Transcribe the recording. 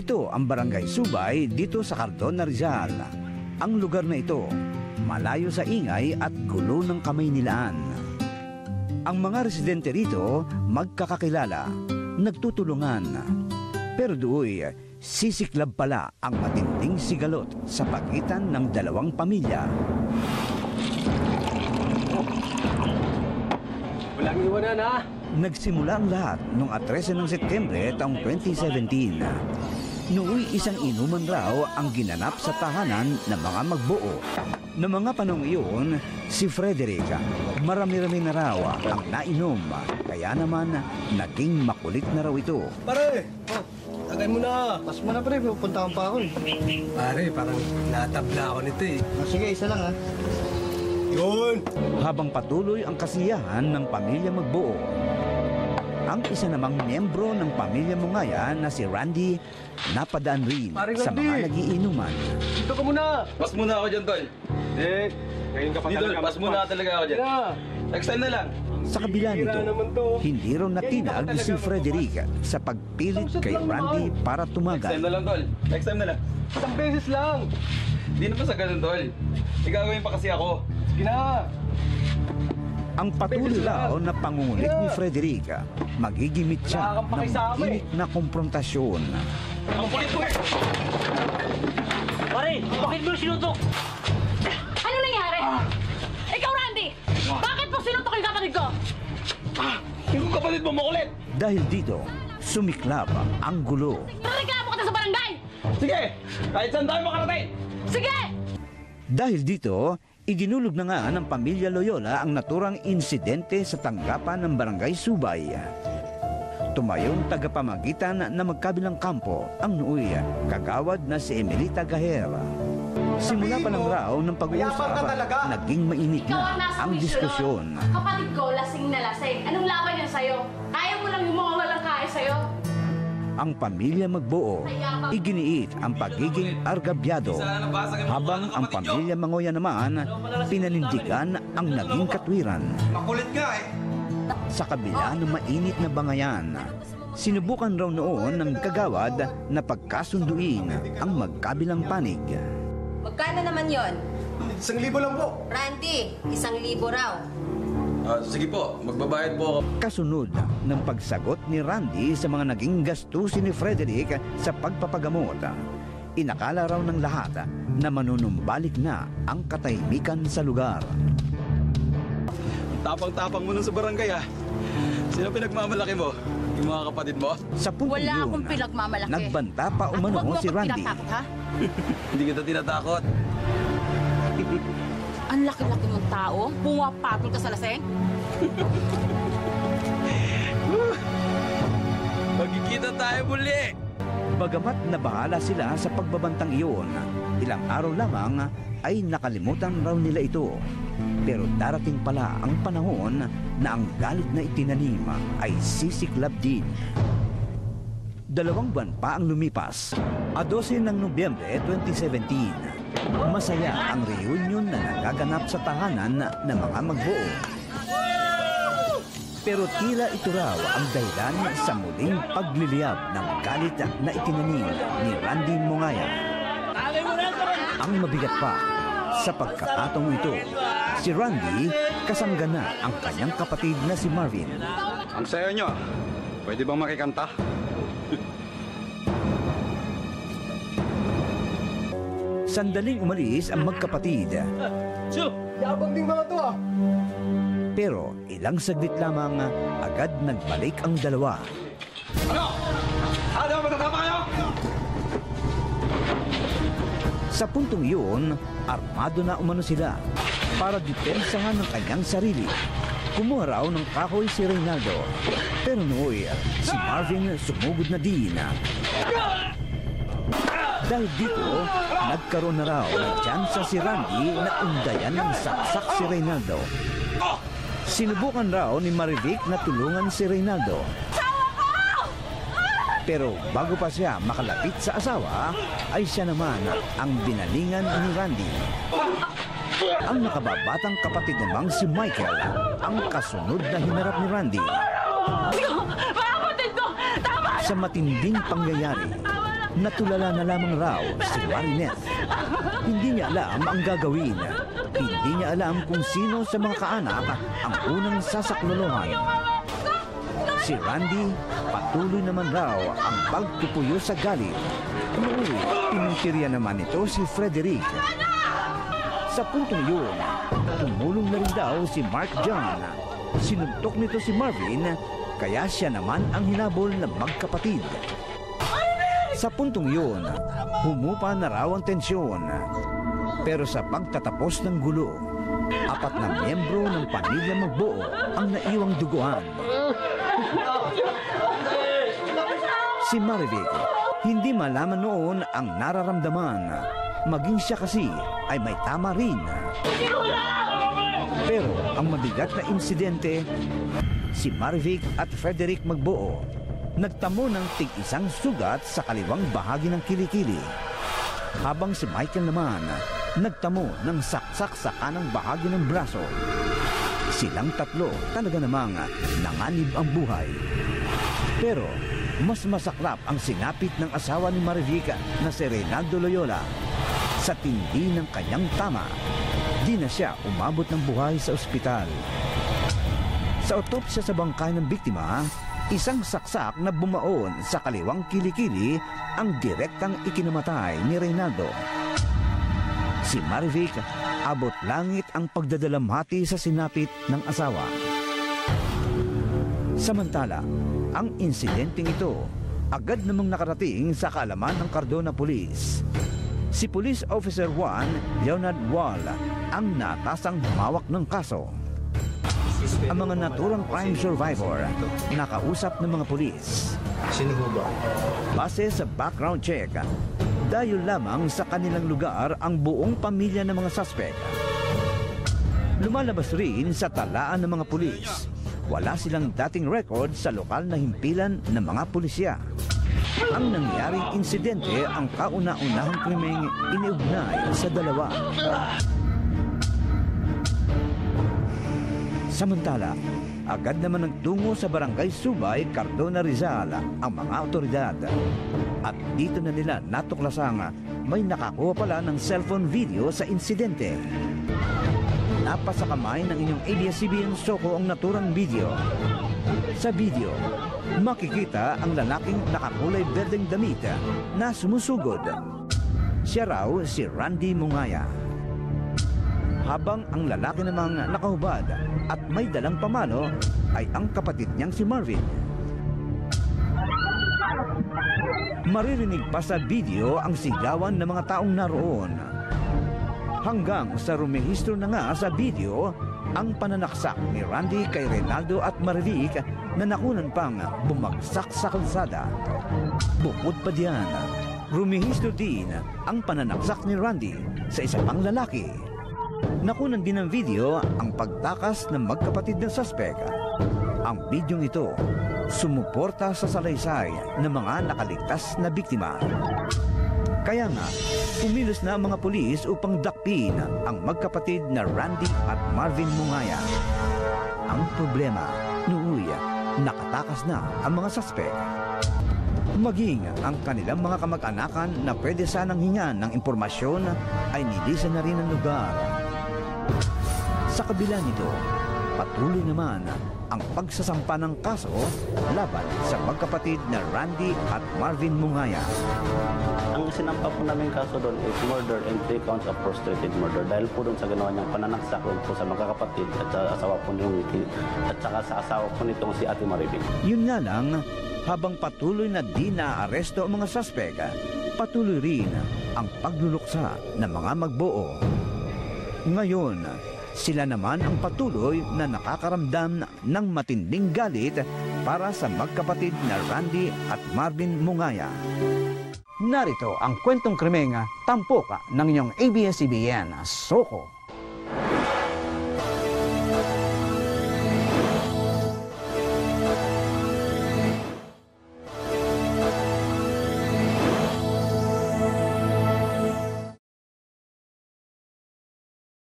Ito ang Barangay Subay dito sa Cardona, Rizal. Ang lugar na ito, malayo sa ingay at gulo ng Kamaynilaan. Ang mga residente rito magkakakilala, nagtutulungan. Pero doy, sisiklab pala ang matinding sigalot sa pagitan ng dalawang pamilya. Walang iwanan ha. Nagsimula ang lahat noong 13 ng Setyembre taong 2017. Nooy isang inuman raw ang ginanap sa tahanan ng mga magbuo. Noong mga panong iyon, si Frederica, marami-rami na raw ang nainom. Kaya naman, naging makulit na raw ito. Pare! Oh, tagay mo na. Pas mo na pre, pupuntahan pa ako eh. Pare, parang natabla ako nito eh. Oh, sige, isa lang ha. Yun! Habang patuloy ang kasiyahan ng pamilya magbuo. Ang isa namang miyembro ng pamilya Mungaya na si Randy napadaan rin Pare sa Randy! mga nagiinuman. Dito ka muna! Pas muna ako dyan, Tol. Eh, ngayon ka pa Dito, pas muna talaga ako dyan. Tira! Next time na lang. Sa kabila nito, naman to. hindi raw natinag si Frederic sa pagpilit kay Randy para Next time tumagal. na lang, Tol. Next time na lang. Isang beses lang! Hindi naman sa ganun, Tol. Igagawin pa kasi ako. Sige na! Ang patuloy na pangungulit ni Frederic, magigimit siya ng pakisama eh. mainit na konfrontasyon. Ang kulit mo eh! Pare, bakit mo sinutok? Ano nangyari? Ikaw, Randy! Bakit mo sinutok yung kapatid ko? Yung kapatid mo makulit! Dahil dito, sumiklab ang gulo. Reklamo kita sa barangay! Sige! Kahit saan tayo makarating! Sige! Dahil dito, idinulog na nga ng pamilya Loyola ang naturang insidente sa tanggapan ng Barangay Subay. Tumayong tagapamagitan na magkabilang kampo ang nooy kagawad na si Emelita Gaher. Simula pa lang raw ng pag-uusap, naging mainit na ang diskusyon. Kapatid ko, lasing na lasing. Anong laban yan sa'yo? Kaya mo lang yung mga walang kaya sa'yo? Ang pamilya magbuo, iginiit ang pagiging argabyado, habang ang pamilya Mangoya naman pinanindigan ang naging katwiran. Makulit nga eh! Sa kabila ng mainit na bangayan, sinubukan raw noon ng kagawad na pagkasunduin ang magkabilang panig. Magkano naman yon? Isang libo lang po! Randy, isang libo raw. Ah, sige po, magbabayad po ako. Kasunod ng pagsagot ni Randy sa mga naging gastusin ni Frederick sa pagpapagamot, inakala raw ng lahat na manunumbalik na ang katahimikan sa lugar. Tapang-tapang mo nun sa barangay ah. Sino pinagmamalaki mo? Yung mga kapatid mo? Sa puntong Wala yun, akong pinagmamalaki. nagbanta pa At huwag umano mo si Randy. tinatakot, ha? Hindi kita tinatakot. Ang laki-laki mong tao, pumapatol ka sa laseng. Magkikita tayo muli! Bagamat nabahala sila sa pagbabantang iyon, ilang araw lamang ay nakalimutan raw nila ito. Pero darating pala ang panahon na ang galit na itinanim ay sisiklab din. Dalawang buwan pa ang lumipas. A 12 ng Nobyembre 2017, masaya ang reunion na nagaganap sa tahanan ng mga magbuo. Pero tila ito raw ang dahilan sa muling pagliliyab ng galit na itinanim ni Randy Mongaya. Ang mabigat pa, sa pagkakataong ito, si Randy kasangga na ang kanyang kapatid na si Marvin. Ang sayo nyo, pwede bang makikanta? Sandaling umalis ang magkapatid, Yabang ding mga to ah! pero ilang saglit lamang agad nagbalik ang dalawa. Ano? Ano? Matatapa kayo? Sa puntong iyon, armado na umano sila para depensahan ng kanyang sarili. Kumuha raw ng kahoy si Reynaldo. Pero nooy, si Marvin sumugod na din. Dahil dito, nagkaroon na raw ng tsansa si Randy na undayan ng saksak si Reynaldo. Sinubukan raw ni Marivic na tulungan si Reynaldo. Pero bago pa siya makalapit sa asawa, ay siya naman ang binalingan ni Randy. Ang nakababatang kapatid namang si Michael, ang kasunod na hinarap ni Randy. Sa matinding pangyayari, Natulala na lamang raw si Marinette. Hindi niya alam ang gagawin. Hindi niya alam kung sino sa mga kaanak ang unang sasaklolohan. Si Randy, patuloy naman raw ang pagtupuyo sa galit. Noon, pinunsirya naman ito si Frederick. Sa puntong yun, tumulong na rin daw si Mark John. Sinuntok nito si Marvin, kaya siya naman ang hinabol ng magkapatid. Sa puntong yun, humupa na raw ang tensyon. Pero sa pagtatapos ng gulo, apat na miyembro ng pamilya magbuo ang naiwang duguan. Si Marivic, hindi malaman noon ang nararamdaman. Maging siya kasi ay may tama rin. Pero ang mabigat na insidente, si Marivic at Frederick Magbuo nagtamo ng tig-isang sugat sa kaliwang bahagi ng kilikili. Habang si Michael naman nagtamo ng saksak sa kanang bahagi ng braso. Silang tatlo talaga namang nanganib ang buhay. Pero mas masaklap ang sinapit ng asawa ni Marivica na si Reynaldo Loyola. Sa tindi ng kanyang tama, di na siya umabot ng buhay sa ospital. Sa otopsya sa bangkay ng biktima, isang saksak na bumaon sa kaliwang kilikili ang direktang ikinamatay ni Reynaldo. Si Marivic, abot langit ang pagdadalamhati sa sinapit ng asawa. Samantala, ang insidenteng ito agad namang nakarating sa kaalaman ng Cardona Police. Si Police Officer 1, Leonard Wall, ang natasang humawak ng kaso. Ang mga naturang crime survivor, nakausap ng mga pulis. Sino ho ba? Base sa background check, dayo lamang sa kanilang lugar ang buong pamilya ng mga suspect. Lumalabas rin sa talaan ng mga pulis. Wala silang dating record sa lokal na himpilan ng mga pulisya. Ang nangyaring insidente ang kauna-unahang krimeng iniugnay sa dalawa. Samantala, agad naman nagtungo sa barangay Subay, Cardona Rizal ang mga otoridad. At dito na nila natuklasang may nakakuha pala ng cellphone video sa insidente. Napasa kamay ng inyong ABS-CBN Soko ang naturang video. Sa video, makikita ang lalaking nakakulay berdeng damit na sumusugod. Siya raw si Randy Mungaya. Habang ang lalaki namang nakahubad at may dalang pamalo ay ang kapatid niyang si Marvin. Maririnig pa sa video ang sigawan ng mga taong naroon. Hanggang sa rumehistro na nga sa video ang pananaksak ni Randy kay Reynaldo at Marivic na nakunan pang bumagsak sa kalsada. Bukod pa diyan, rumehistro din ang pananaksak ni Randy sa isa pang lalaki. Nakunan din ng video ang pagtakas ng magkapatid ng suspect. Ang bidyong ito sumuporta sa salaysay ng mga nakaligtas na biktima. Kaya nga, pumilos na ang mga pulis upang dakpin ang magkapatid na Randy at Marvin Mungaya. Ang problema, nooy, nakatakas na ang mga suspect. Maging ang kanilang mga kamag-anakan na pwede sanang hingan ng impormasyon ay nilisan na rin ang lugar. Sa kabila nito, patuloy naman ang pagsasampa ng kaso laban sa magkapatid na Randy at Marvin Mungaya. Ang sinampa po namin kaso doon is murder and three counts of frustrated murder dahil po doon sa ginawa niyang pananaksak doon po sa magkakapatid at sa asawa po niyong at saka sa asawa po nitong si Ate Maribing. Yun nga lang, habang patuloy na di naaresto ang mga suspek, patuloy rin ang pagluluksa ng mga magbuo. Ngayon, sila naman ang patuloy na nakakaramdam ng matinding galit para sa magkapatid na Randy at Marvin Mungaya. Narito ang kwentong krimeng tampok ng inyong ABS-CBN Soko.